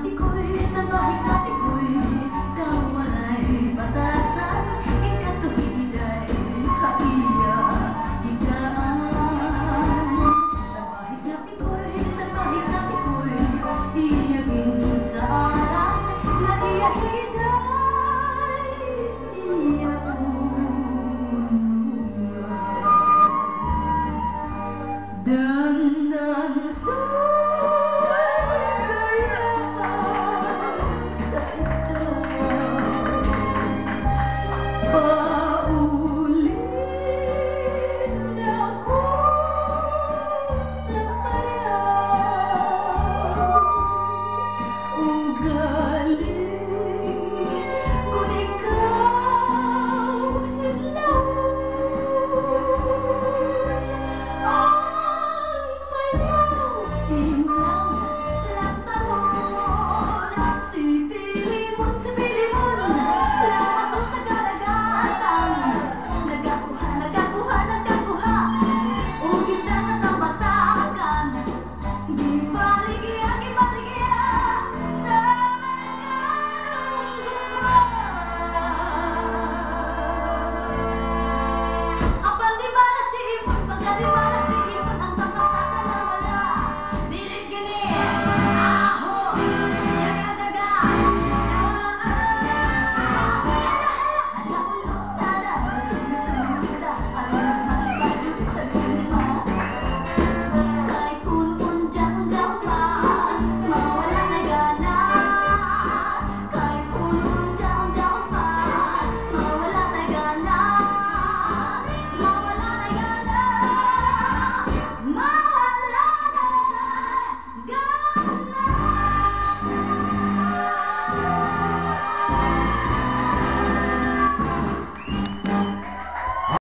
ってこい、にしたっい。